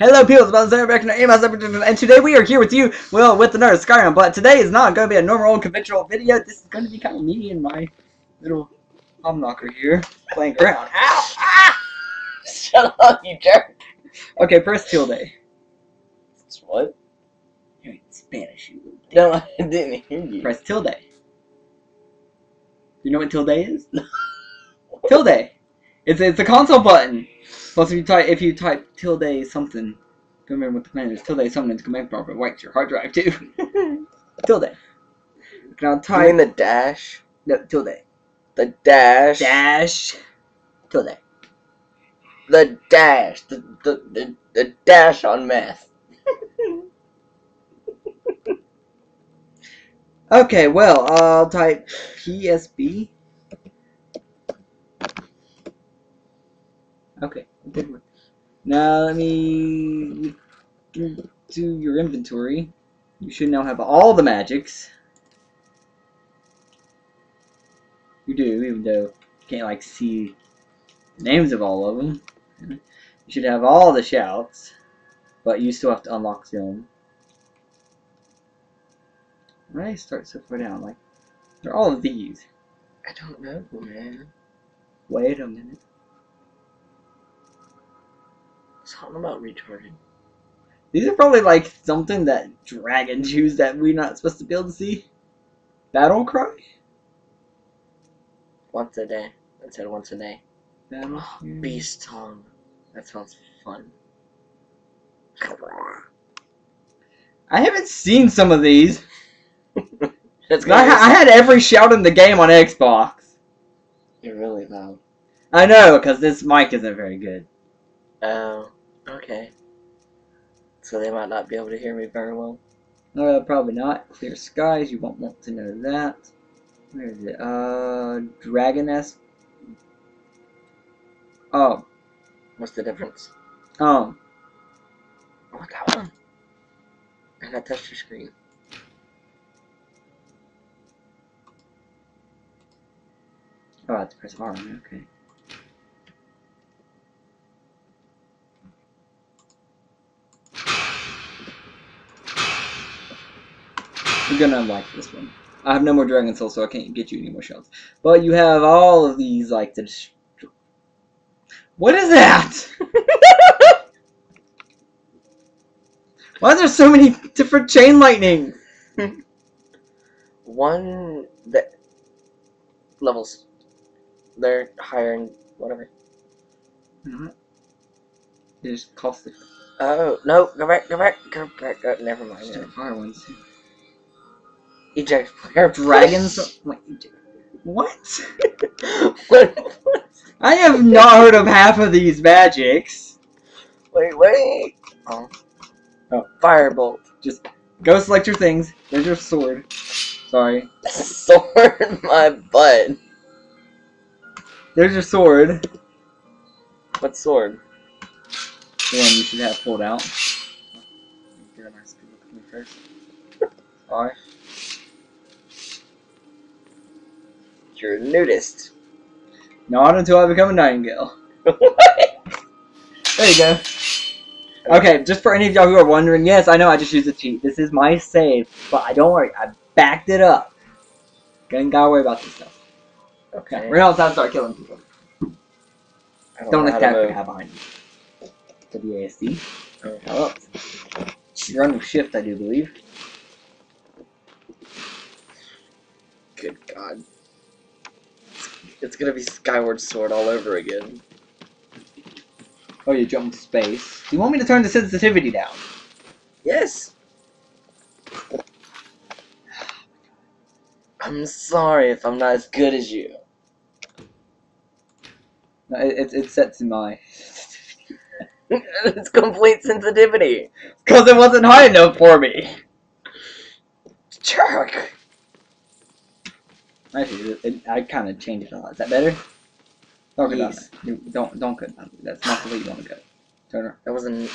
Hello people, it's about back in AMS and today we are here with you, well, with another Skyrim, but today is not going to be a normal old conventional video, this is going to be kind of me and my little home knocker here, playing around. Ow! Ah! Shut up, you jerk. Okay, press tilde. What? You're in Spanish, you little. No, I didn't hear you. Press tilde. You know what tilde is? tilde! It's, it's a console button. Plus, if you type if you type tilde something, don't remember what the command is. Tilde something to command prompt, it wipes your hard drive too. tilde. Now You type mean the dash? no tilde The dash. dash tilde. The dash. The, the, the, the dash on math. Okay, well, I'll type PSB. Okay, did work. Now let me do your inventory. You should now have all the magics. You do, even though you can't like see the names of all of them. You should have all the shouts, but you still have to unlock them. Why did I start so far down? Like, they're all of these. I don't know, man. Wait a minute. Something about retarded. These are probably like something that dragons use that we're not supposed to be able to see. Battle cry? Once a day. It said once a day. Battle Oh, beast tongue. That sounds fun. I haven't seen some of these. That's I, ha- I had every shout in the game on Xbox. You're really loud. I know, because this mic isn't very good. Oh, okay. So they might not be able to hear me very well. Uh, probably not. Clear skies, you won't want to know that. Where is it? Uh, Dragoness. Oh, What's the difference? um, Oh, that one. And I touched your screen. oh, I have to press R, okay. We're gonna unlock this one. I have no more Dragon Soul, so I can't get you any more shells. But you have all of these, like, the... What is that? Why are there so many different chain lightning? One that levels. They're higher and whatever. Not. Just cost the Oh no! Go back! Go back! Go back! Go, never mind. Just fire ones. Eject player. Dragons. Wait, what? what? I have not heard of half of these magics. Wait! Wait! Oh. Oh. Firebolt. Just go select your things. There's your sword. Sorry. Sword my butt. There's your sword. What sword? The one you should have pulled out. Nice good look at me first. Sorry. You're a nudist. Not until I become a nightingale. what? There you go. Okay, just for any of y'all who are wondering, yes, I know I just used a cheat. This is my save, but I don't worry, I backed it up. Ain't gotta worry about this stuff. Okay. Okay, we're not to start killing people. I Don't how attack the move. guy behind you. WASD. Oh. Hello. Run with shift, I do believe. Good God. It's gonna be Skyward Sword all over again. Oh, you jump to space. Do you want me to turn the sensitivity down? Yes. I'm sorry if I'm not as good as you. No, it, sets in my... it's complete sensitivity. Because it wasn't high enough for me! Jerk. Actually, it, I kind of changed it a lot. Is that better? Don't go down Please. there. You- Don't, don't go down. That's not the way you want to go. Turn around. That wasn't.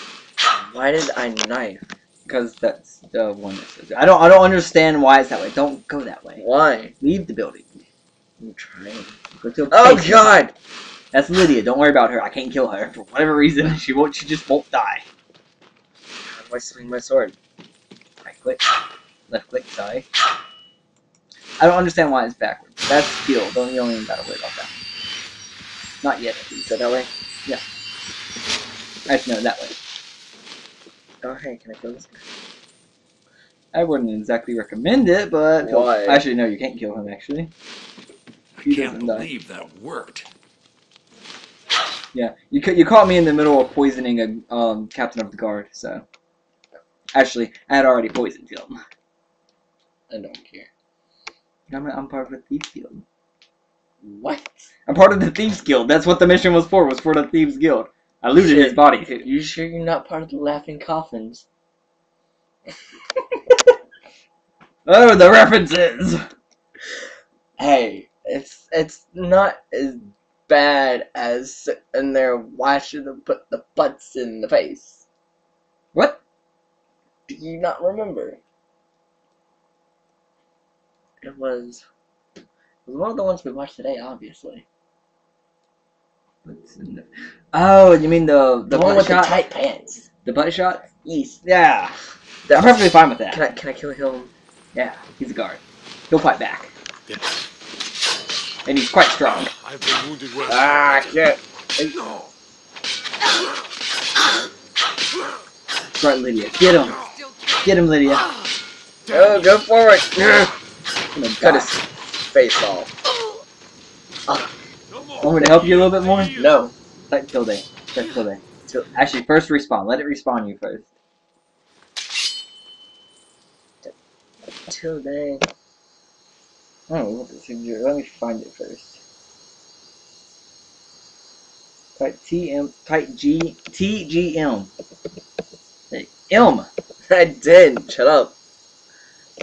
Why did I knife? Because that's the one that says I don't, I don't understand why it's that way. Don't go that way. Why? Leave the building. I'm trying. Go to a Oh basement. God! That's Lydia. Don't worry about her. I can't kill her for whatever reason. She won't. She just won't die. How do I swing my sword? Right click. Left click, sorry. I don't understand why it's backwards. That's skill. Don't you even gotta worry about that. Not yet. Is that that way? Yeah. Actually, no, that way. Oh, hey, can I kill this guy? I wouldn't exactly recommend it, but Why? Actually, no, you can't kill him. Actually, I can't doesn't die. believe that worked. yeah, you ca- you caught me in the middle of poisoning a um captain of the guard. So, actually, I had already poisoned him. I don't care. I'm, I'm part of the thieves guild. What? I'm part of the thieves guild. That's what the mission was for. Was for the thieves guild. I looted his body too. You sure you're not part of the Laughing Coffins? Oh, the references. Hey, it's it's not as bad as sitting there watching them put the butts in the face. What? Do you not remember? It was. It was one of the ones we watched today, obviously. What's in the- Oh, you mean the the, The, one butt with shot? the tight pants. the butt shot? Yes. Yeah, I'm perfectly fine with that. Can I can I kill him? Yeah, he's a guard. He'll fight back, Yes. and he's quite strong. I've been wounded well. Ah, I can't. No. Right, Lydia. Get him. Get him, Lydia. Oh, go forward. I'm gonna Cut his face off. No more. Want me to help you a little bit more? No. Like Tilde. Press Tilde. Til- Actually, first respawn. Let it respawn you first. Till then. Oh, what does it? Let me find it first. Type TM. Type G. TGM. Hey, M. I did. Shut up.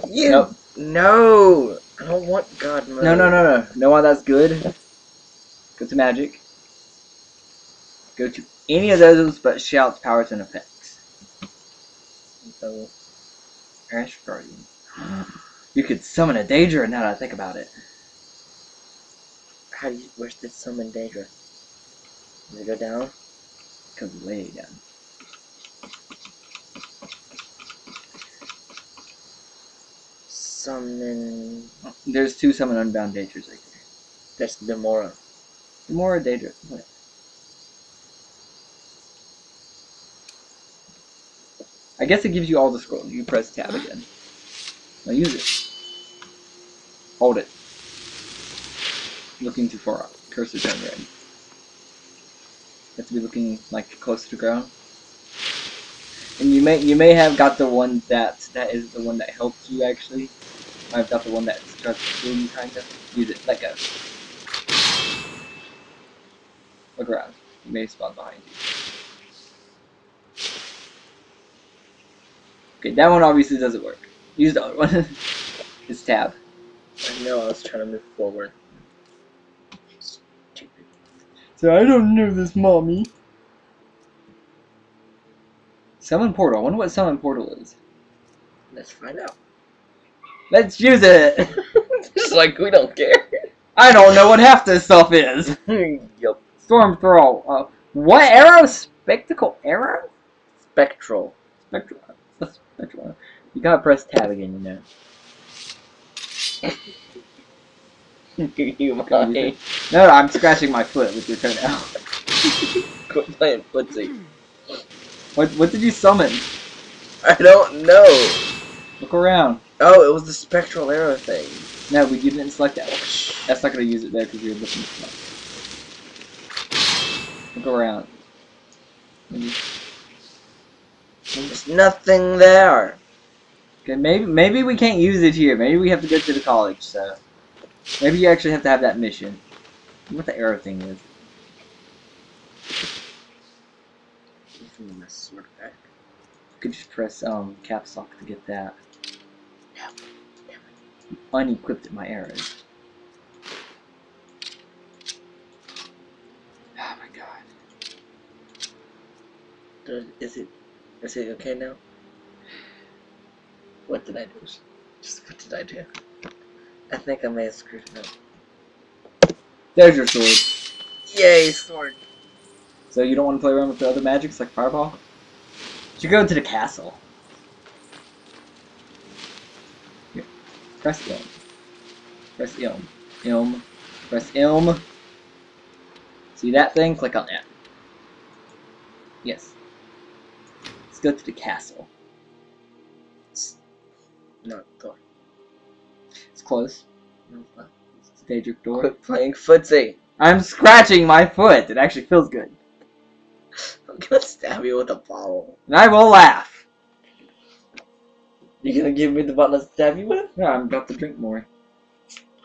You. Nope. No. I don't want God mode. No, no, no, no. Know why that's good? Go to magic. Go to any of those but shouts, powers, and effects. no. Ash Guardian. You could summon a Daedra now that I think about it. How do you? Where's the summon Daedra? Does it go down? It Comes way down. Summon. There's two summon unbound Daedras right there. That's Dremora. More Daedra. What? I guess it gives you all the scrolls. You press tab again. Now use it. Hold it. Looking too far up. Cursor turn red. You have to be looking like close to the ground. And you may you may have got the one that that is the one that helped you actually. Might have got the one that starts to kill kind of. Use it. Let go. Look around. You may spawn behind you. Okay, that one obviously doesn't work. Use the other one. it's tab. I know. I was trying to move forward. Stupid. So I don't know this, mommy. Summon portal. I wonder what summon portal is. Let's find out. Let's use it. Just like we don't care. I don't know what half this stuff is. yup. Storm throw. Uh, what arrow? Spectacle arrow? Spectral. Spectral. That's spectral. You gotta press tab again, you know. you mind? No, I'm scratching my foot with your toenail. Quit playing footsie. What what did you summon? I don't know. Look around. Oh, it was the spectral arrow thing. No, we didn't select that one. That's not gonna use it there because you're looking for Look around. Maybe- There's nothing there. Okay, maybe maybe we can't use it here. Maybe we have to go to the college. So maybe you actually have to have that mission. What the arrow thing is? Give me my sword back. You could just press um caps lock to get that. Unequipped my arrows. Oh my god. Does- Is it? Is it okay now? What did I do? Just what did I do? I think I may have screwed it up. There's your sword. Yay, sword! So you don't want to play around with the other magics like fireball? Should go to the castle. Press ilm. Press ilm. Ilm. Press ilm. See that thing? Click on that. Yes. Let's go to the castle. It's Not door. It's close. It's Daedric door. Quit playing footsie. I'm scratching my foot. It actually feels good. I'm gonna stab you with a bottle. And I will laugh. You gonna give me the bottle to stab you with? Yeah, I'm about to drink more.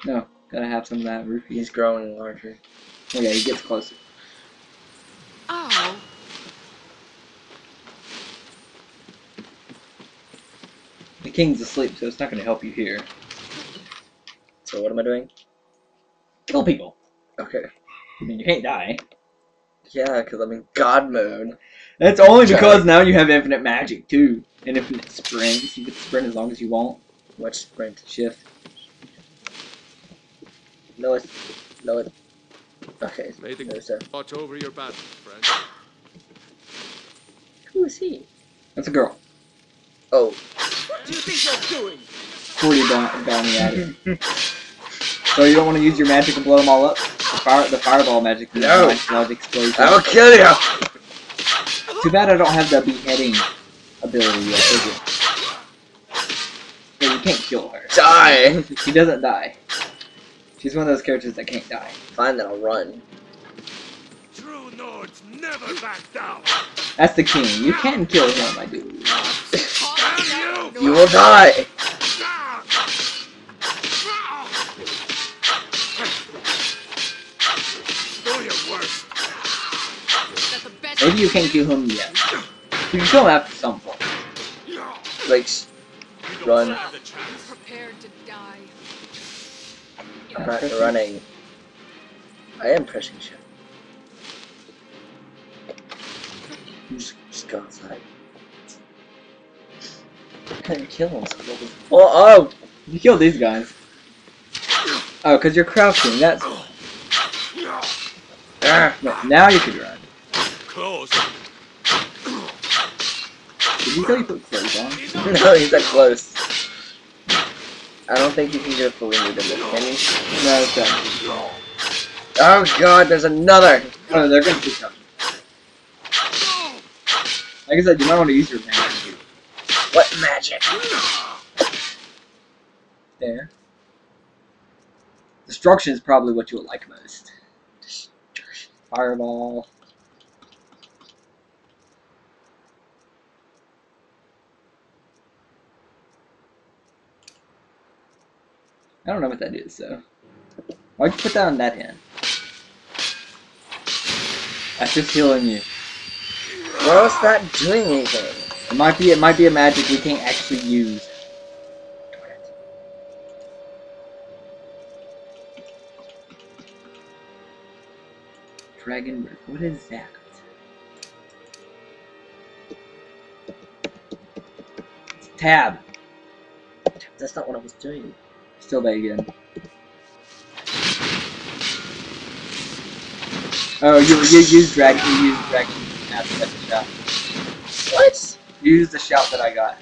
No, gotta have some of that roofie. He's growing larger. Oh yeah, he gets closer. Oh. The king's asleep, so it's not gonna help you here. So what am I doing? Kill people. Okay. I mean, you can't die. Yeah, because I'm in God mode. That's only Try. because now you have infinite magic too, and infinite sprints. You can sprint as long as you want. Watch sprint. Shift. No, it's no, it. Okay. May the There's a. watch over your battle, friend. Who is he? That's a girl. Oh. What do you think you're doing? Forty down, bounty at it. So you don't want to use your magic and blow them all up. The fire, the fireball magic. is No. a nice large explosion. I will kill you. Too bad I don't have the beheading ability yet, is it? Yeah, you can't kill her. Die. She doesn't die. She's one of those characters that can't die. Fine, then I'll run. True Nords never back down. That's the king. You can kill him, I do. You! You will die. Maybe you can't kill him yet. You can kill him after some point. Like, Run. I'm not running. I am pressing shit. Just, just go outside. I couldn't kill him. What. Oh, oh! You kill these guys. Oh, because you're crouching. That's Ah. no, now you can run. Close. Did you put on? no, he's that close. I don't think you can get fully nude in this, can you? No, it's done. Oh god, there's another! Oh, they're gonna keep coming. Like I said, you might want to use your magic. What magic? There. Destruction is probably what you would like most. Fireball. I don't know what that is, though. Why'd you put that on that hand? That's just healing you. Well, it's not doing anything. It might be it might be a magic we can't actually use. Dragon Breath, what is that? It's a tab. That's not what I was doing. Still that again. Oh, you you use dragon you use dragon that's, that's a shout. What? Use the shout that I got.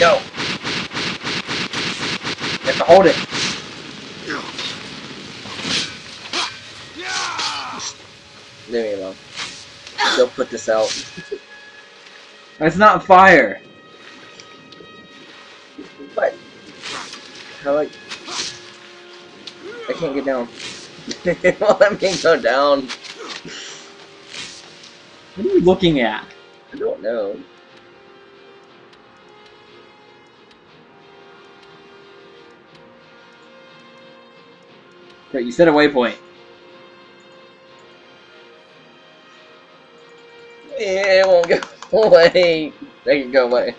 No. You have to hold it. Leave me alone. Don't put this out. It's not fire. What? How like? I can't get down. well, let me go down. What are you looking at? I don't know. Great, you set a waypoint. Yeah, it won't go away. Make it go away.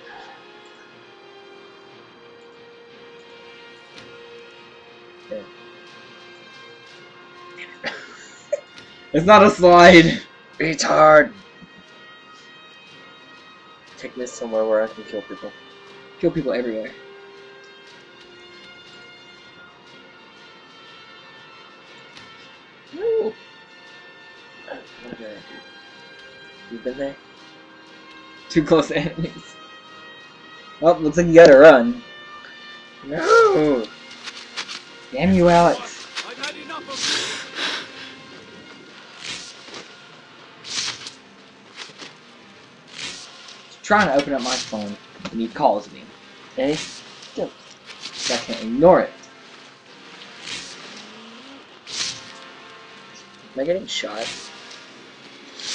It's not a slide. Retard. Take me somewhere where I can kill people. Kill people everywhere. No. What did I do? You've been there? Too close to enemies. Well, looks like you gotta run. No! Damn you, Alex. I've had enough of He's trying to open up my phone, and he calls me. Hey? So I can't ignore it. Am I getting shot?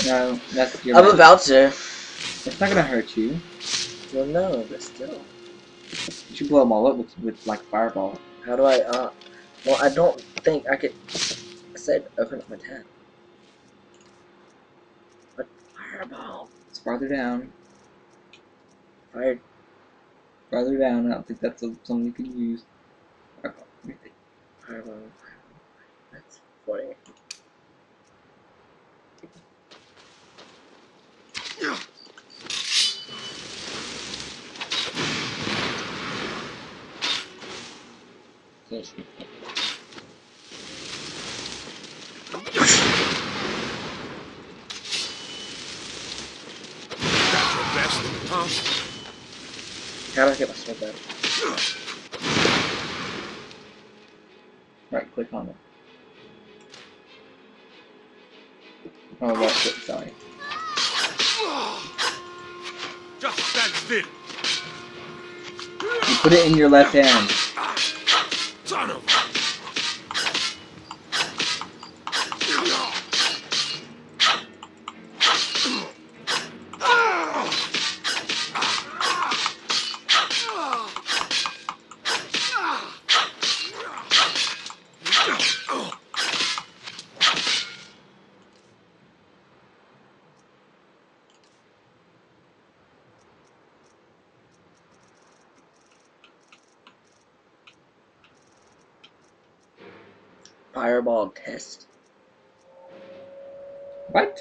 No, that's your. I'm about to. It's not gonna hurt you. Well, no, but still. You should blow them all up with, with like fireball. How do I, uh... Well, I don't think I could... I said open up my tab. But fireball. It's farther down. Fire... Farther down. I don't think that's a, something you can use. Fireball. Fireball. That's funny. That's your best, huh? How do I get my sword back? Right click on it. Oh, left click, sorry. Just stand still. You put it in your left hand. Fireball. What?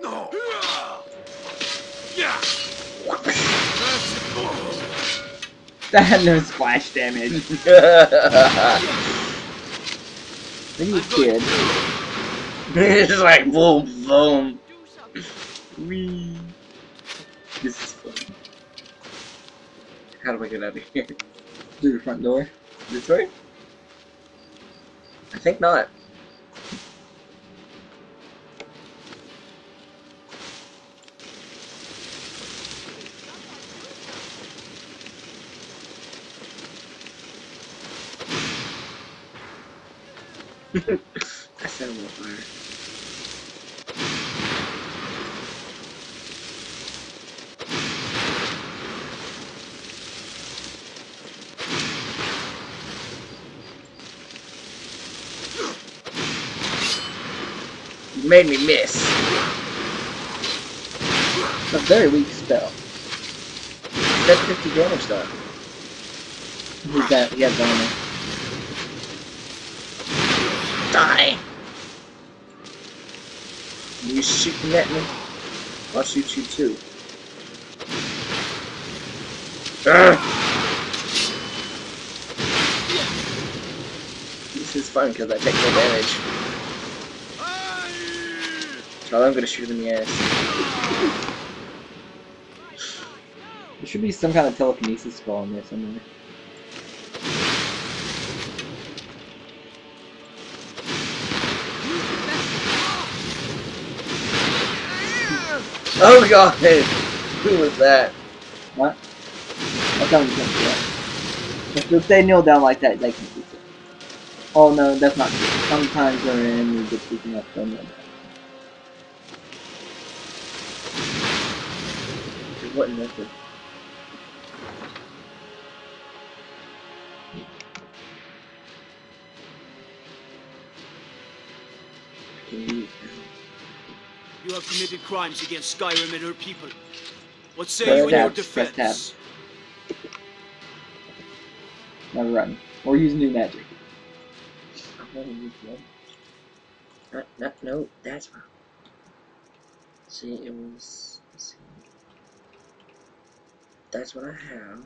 No. Yeah. That had no splash damage. Maybe you kid. it's just like boom, boom. Do. Wee. This is fun. How do I get out of here? Through the front door. This way? I think not. I set him fire. Made me miss. It's a very weak spell. That's 50 damage though. He's got, he has armor. Die! You shooting at me? I'll shoot you too. Ugh. This is fun because I take no damage. Oh, I'm gonna shoot him in the ass. There should be some kind of telekinesis spell in there somewhere. Oh god! Who was that? What? Tell you something. Yeah. If, if they kneel down like that, they can keep it. Oh no, that's not true. Sometimes enemy gets weak enough to kneel down. What method? I can. You have committed crimes against Skyrim and her people. What say you in your defense? Now run. Or use new magic. I'm gonna use one. Not, not, no, that's wrong. See, it was that's what I have.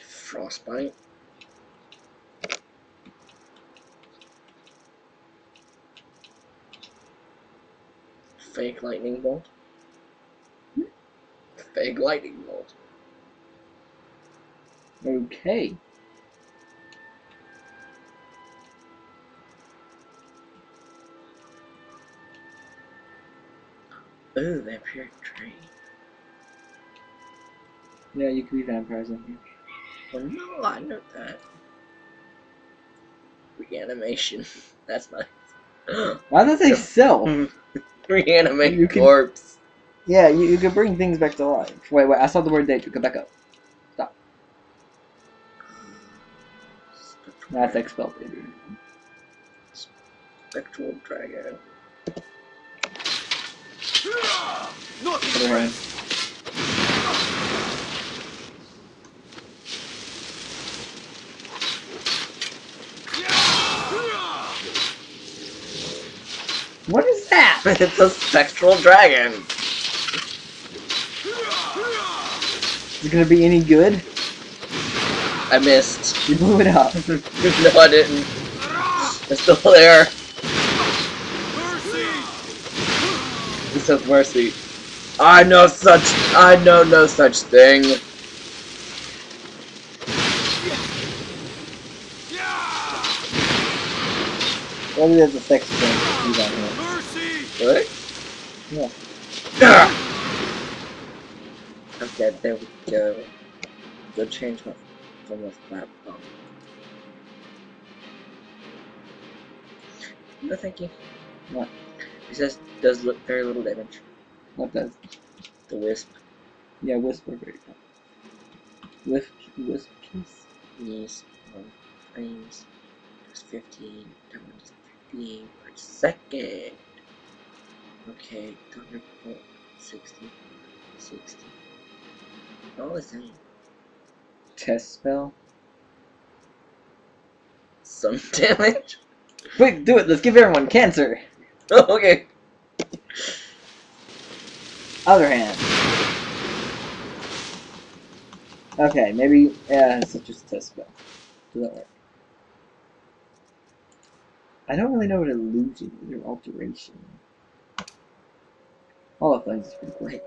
Frostbite. Fake lightning bolt. Hmm? Fake lightning bolt. Okay. Ooh, vampiric train. Yeah, you could be vampires in here. Well, no, I know that. Reanimation. That's nice. Why does they sell? Reanimate You can- corpse. Yeah, you, you could bring things back to life. Wait, wait, I saw the word date. Come back up. Stop. That's expelled, baby. Spectral dragon. Not What is that? it's a spectral dragon. Is it gonna be any good? I missed. You blew it up. no, I didn't. It's still there. mercy! It says mercy. I know such. I know no such thing. Yeah! Maybe there's a sex thing to do down here. What? Yeah. Ah! Okay, there we go. Go change my from my laptop. No, thank you. What? It says does look very little damage. What does? The wisp. Yeah, whisper very good. Wisp, wisp kiss. Yes. One frames. Just 15. Times 15 per second. Okay. Thunderbolt. 60. 60. All the same. Test spell. Some damage. Quick, do it. Let's give everyone cancer. okay. Other hand. Okay, maybe yeah, it's just a test spell. Does that work? I don't really know what illusion is or alteration. All of things is pretty. Wait,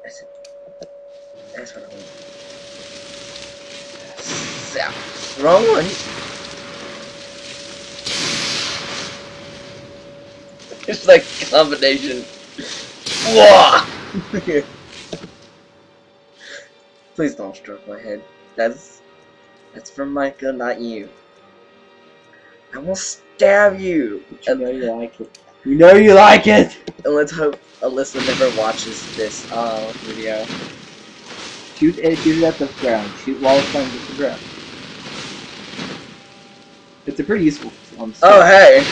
that's what I want. So, wrong one. It's like combination. Whoa! Please don't stroke my head. That's that's from Micah, not you. I will stab you. You know you like it. You know you like it. And let's hope Alyssa never watches this uh video. Shoot it, shoot it at the ground. Shoot while it's flying at the ground. It's a pretty useful um, Oh hey!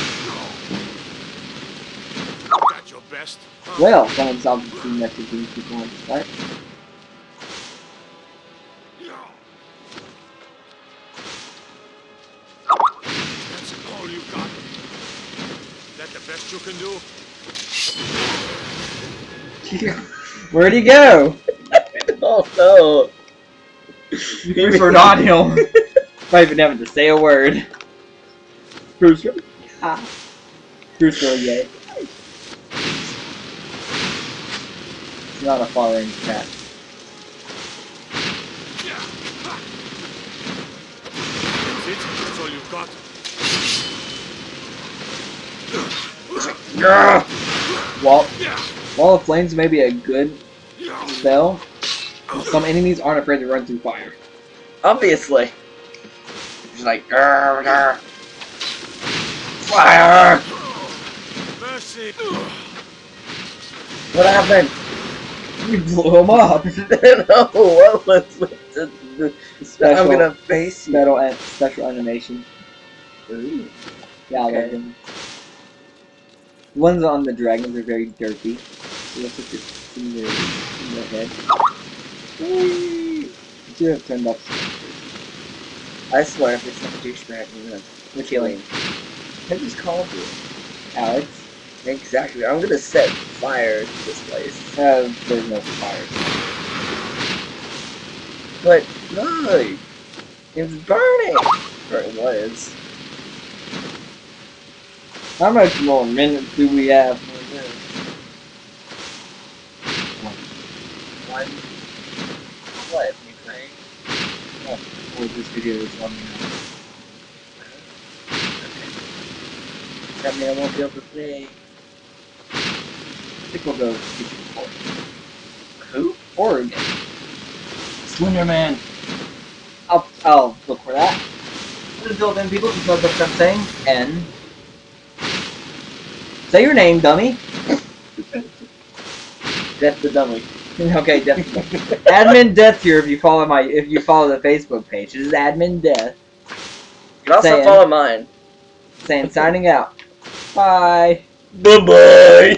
That's your best. huh? Well, someone's obviously messaging people on Skype. That's all you got. Is That the best you can do? Where'd he go? Oh no! You for Downhill. Not even having to say a word. Bruce. Ah. Bruce Willier. He's not a following cat. That's it? That's all you've got? Yeah. Wall, Wall of Flames may be a good spell. Some enemies aren't afraid to run through fire. Obviously. He's like, grr, grr. Fire! Mercy! What happened? You blew him up. no, what was with the, the I'm gonna face you. special, an- special animation. Ooh. Yeah, I like them. The ones on the dragons are very derpy. They look in their, in their head. Whee! Should have turned up. I swear if it's a douchebag, I'm gonna kill him. I just called you. Alex. Exactly. I'm gonna set fire to this place. Uh, there's no fire. But no. It's burning. Or it was. How much more minutes do we have for this? One. What? You think? Before this video is on now. That means I won't be able to play. I think we'll go Kitchen Who? Oregon. Slender Man. I'll, I'll look for that. Until then, people, just know what I'm saying. N. Say your name, dummy. Death the Dummy. okay, Death. admin Death here. If you follow my, if you follow the Facebook page, this is Admin Death You also Saying. follow mine. saying signing out. Bye. Bye bye.